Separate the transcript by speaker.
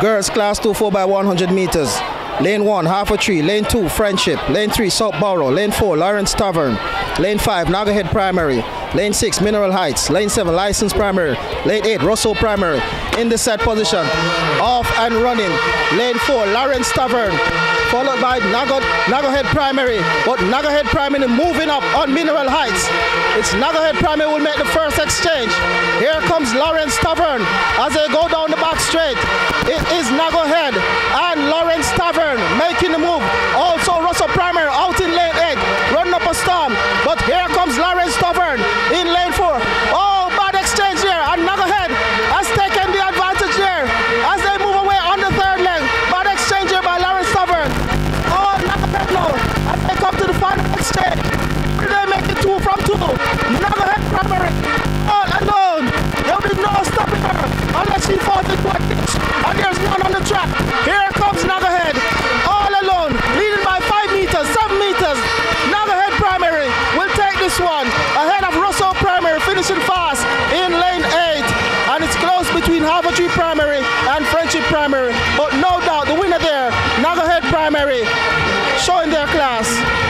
Speaker 1: Girls class 2 4 by 100 meters. Lane 1, Half Way Tree. Lane 2, Friendship. Lane 3, Southborough. Lane 4, Lawrence Tavern. Lane 5, Naggo Head Primary. Lane 6, Mineral Heights. Lane 7, Lyssons Primary. Lane 8, Rousseau Primary. In the set position. Off and running. Lane 4, Lawrence Tavern. Followed by Naggo, Nagahead Primary. But Naggo Head Primary moving up on Mineral Heights. It's Naggo Head Primary will make the first exchange. Comes Lawrence Tavern as they go down the back straight. It is Naggo Head and one ahead of Rousseau Primary, finishing fast in lane eight. And it's close between Harvard Primary and Friendship Primary. But no doubt the winner there, Naggo Head Primary, showing their class.